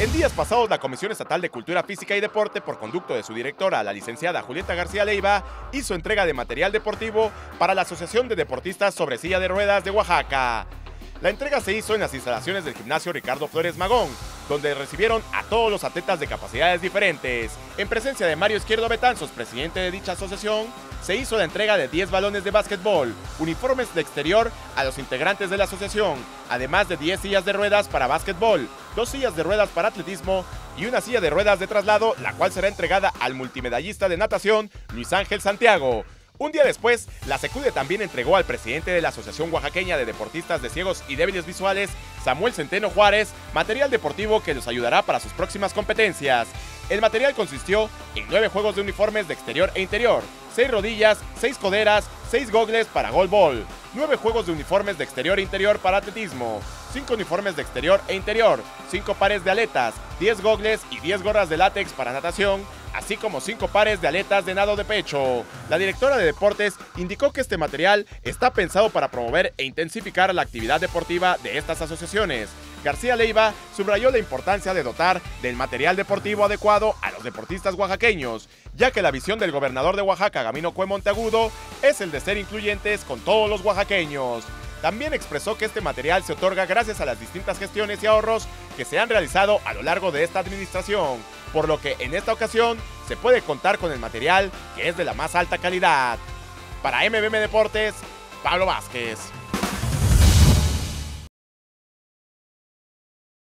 En días pasados, la Comisión Estatal de Cultura Física y Deporte, por conducto de su directora, la licenciada Julieta García Leiva, hizo entrega de material deportivo para la Asociación de Deportistas sobre Silla de Ruedas de Oaxaca. La entrega se hizo en las instalaciones del gimnasio Ricardo Flores Magón, donde recibieron a todos los atletas de capacidades diferentes. En presencia de Mario Izquierdo Betanzos, presidente de dicha asociación, se hizo la entrega de 10 balones de básquetbol, uniformes de exterior a los integrantes de la asociación, además de 10 sillas de ruedas para básquetbol, dos sillas de ruedas para atletismo y una silla de ruedas de traslado, la cual será entregada al multimedallista de natación Luis Ángel Santiago. Un día después, la Secude también entregó al presidente de la Asociación Oaxaqueña de Deportistas de Ciegos y Débiles Visuales, Samuel Centeno Juárez, material deportivo que los ayudará para sus próximas competencias. El material consistió en nueve juegos de uniformes de exterior e interior, seis rodillas, seis coderas, seis gogles para goalball, nueve juegos de uniformes de exterior e interior para atletismo, cinco uniformes de exterior e interior, cinco pares de aletas, 10 gogles y 10 gorras de látex para natación, así como cinco pares de aletas de nado de pecho. La directora de deportes indicó que este material está pensado para promover e intensificar la actividad deportiva de estas asociaciones. García Leiva subrayó la importancia de dotar del material deportivo adecuado a los deportistas oaxaqueños, ya que la visión del gobernador de Oaxaca, Gamino Cue Monteagudo, es el de ser incluyentes con todos los oaxaqueños. También expresó que este material se otorga gracias a las distintas gestiones y ahorros que se han realizado a lo largo de esta administración, por lo que en esta ocasión se puede contar con el material que es de la más alta calidad. Para MBM Deportes, Pablo Vázquez.